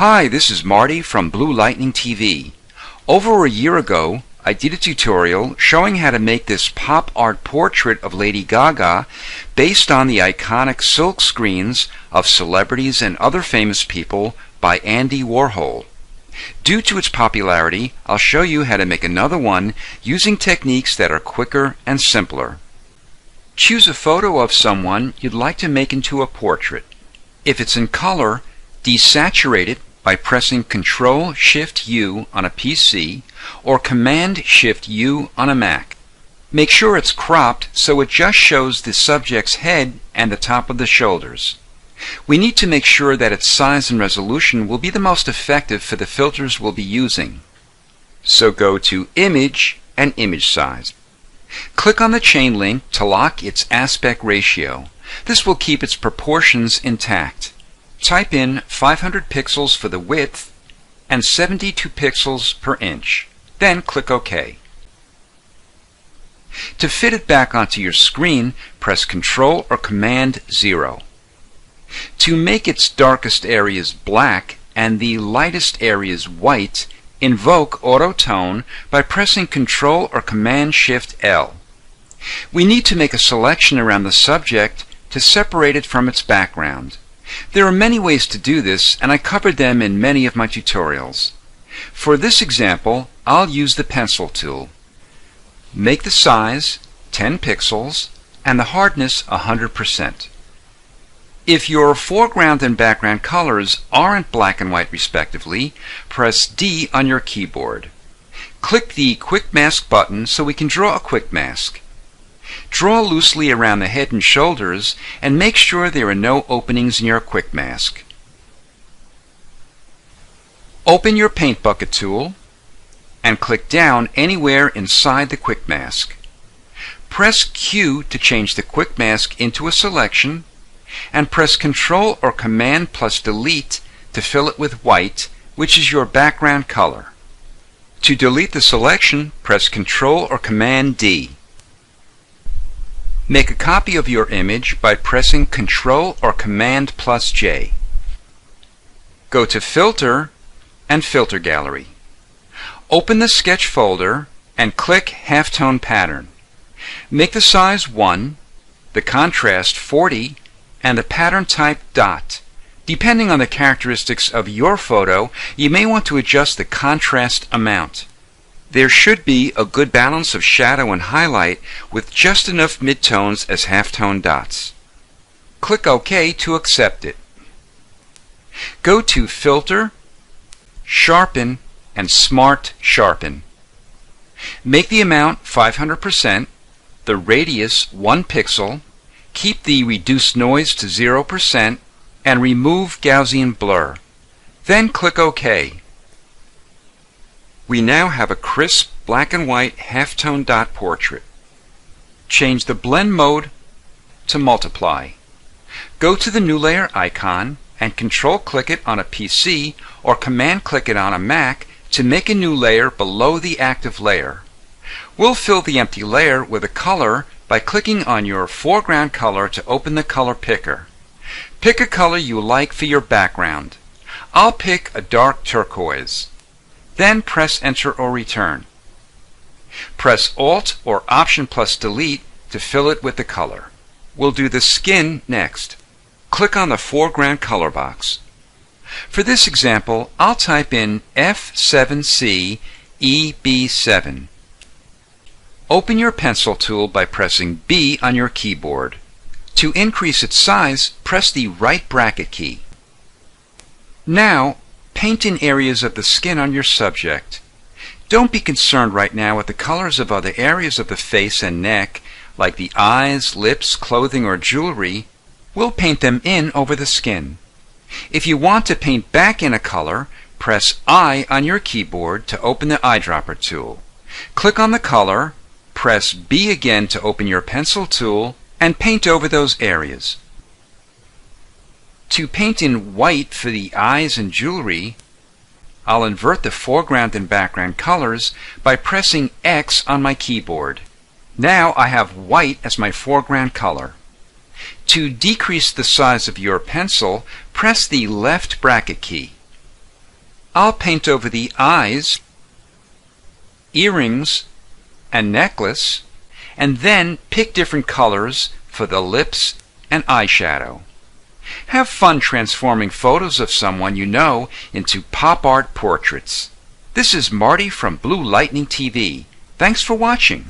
Hi, this is Marty from Blue Lightning TV. Over a year ago, I did a tutorial showing how to make this pop art portrait of Lady Gaga based on the iconic silk screens of celebrities and other famous people by Andy Warhol. Due to its popularity, I'll show you how to make another one using techniques that are quicker and simpler. Choose a photo of someone you'd like to make into a portrait. If it's in color, desaturate it by pressing Ctrl Shift U on a PC or Command Shift U on a Mac. Make sure it's cropped so it just shows the subject's head and the top of the shoulders. We need to make sure that its size and resolution will be the most effective for the filters we'll be using. So go to Image and Image Size. Click on the chain link to lock its aspect ratio. This will keep its proportions intact. Type in 500 pixels for the width and 72 pixels per inch. Then click OK. To fit it back onto your screen, press Ctrl or Command 0. To make its darkest areas black and the lightest areas white, invoke Auto Tone by pressing Ctrl or Command Shift L. We need to make a selection around the subject to separate it from its background. There are many ways to do this, and I covered them in many of my tutorials. For this example, I'll use the pencil tool. Make the size 10 pixels and the hardness 100%. If your foreground and background colors aren't black and white respectively, press D on your keyboard. Click the Quick Mask button so we can draw a quick mask. Draw loosely around the head and shoulders and make sure there are no openings in your quick mask. Open your paint bucket tool and click down anywhere inside the quick mask. Press Q to change the quick mask into a selection and press Ctrl or Command plus Delete to fill it with white, which is your background color. To delete the selection, press Ctrl or Command D. Make a copy of your image by pressing Ctrl or Command plus J. Go to Filter and Filter Gallery. Open the Sketch folder and click Halftone Pattern. Make the size 1, the contrast 40, and the pattern type dot. Depending on the characteristics of your photo, you may want to adjust the contrast amount. There should be a good balance of shadow and highlight with just enough midtones as halftone dots. Click OK to accept it. Go to Filter, Sharpen, and Smart Sharpen. Make the amount 500%, the radius 1 pixel, keep the reduced noise to 0%, and remove Gaussian blur. Then click OK. We now have a crisp black and white halftone dot portrait. Change the blend mode to multiply. Go to the new layer icon and control click it on a PC or command click it on a Mac to make a new layer below the active layer. We'll fill the empty layer with a color by clicking on your foreground color to open the color picker. Pick a color you like for your background. I'll pick a dark turquoise. Then press Enter or Return. Press Alt or Option plus Delete to fill it with the color. We'll do the skin next. Click on the foreground color box. For this example, I'll type in F7C EB7. Open your pencil tool by pressing B on your keyboard. To increase its size, press the right bracket key. Now, Paint in areas of the skin on your subject. Don't be concerned right now with the colors of other areas of the face and neck, like the eyes, lips, clothing, or jewelry. We'll paint them in over the skin. If you want to paint back in a color, press I on your keyboard to open the eyedropper tool. Click on the color, press B again to open your pencil tool, and paint over those areas. To paint in white for the eyes and jewelry, I'll invert the foreground and background colors by pressing X on my keyboard. Now I have white as my foreground color. To decrease the size of your pencil, press the left bracket key. I'll paint over the eyes, earrings, and necklace, and then pick different colors for the lips and eyeshadow. Have fun transforming photos of someone you know into pop art portraits. This is Marty from Blue Lightning TV. Thanks for watching.